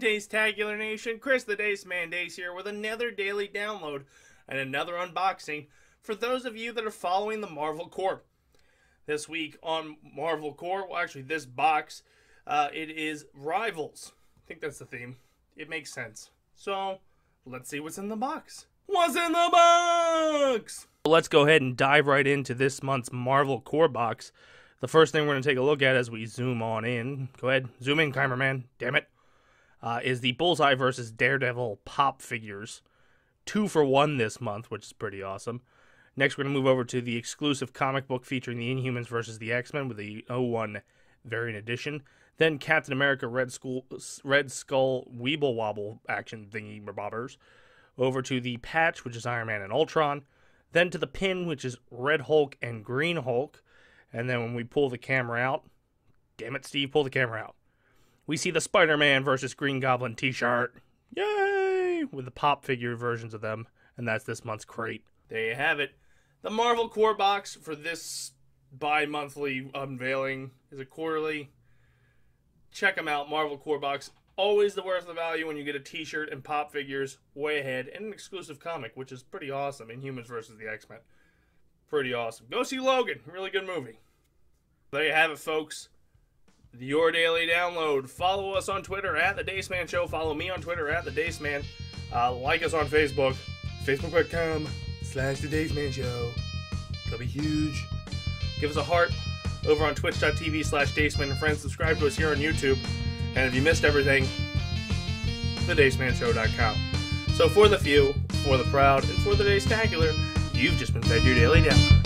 Daystacular Nation? Chris the Dace Man Dace here with another daily download and another unboxing for those of you that are following the Marvel Corps. This week on Marvel Corps, well, actually, this box, uh, it is Rivals. I think that's the theme. It makes sense. So, let's see what's in the box. What's in the box? Let's go ahead and dive right into this month's Marvel Corps box. The first thing we're going to take a look at as we zoom on in, go ahead, zoom in, cameraman, damn it, uh, is the Bullseye versus Daredevil pop figures. Two for one this month, which is pretty awesome. Next, we're going to move over to the exclusive comic book featuring the Inhumans versus the X Men with the 01 variant edition. Then Captain America Red Skull, Red Skull Weeble Wobble action thingy bobbers. Over to the patch, which is Iron Man and Ultron. Then to the pin, which is Red Hulk and Green Hulk. And then when we pull the camera out, damn it, Steve, pull the camera out. We see the Spider Man versus Green Goblin t shirt. Yay! With the pop figure versions of them. And that's this month's crate. There you have it. The Marvel Corps box for this bi monthly unveiling is a quarterly. Check them out, Marvel Corps box. Always the worth the value when you get a t shirt and pop figures way ahead and an exclusive comic, which is pretty awesome Inhumans versus the X Men. Pretty awesome. Go see Logan. Really good movie. There you have it, folks. Your daily download. Follow us on Twitter at the Daceman Show. Follow me on Twitter at the Daceman. Uh, like us on Facebook, facebook.com slash the Daceman Show. It'll be huge. Give us a heart over on twitch.tv slash Daceman and friends. Subscribe to us here on YouTube. And if you missed everything, thedacemanshow.com. So for the few, for the proud, and for the daystacular, you've just been fed your daily download.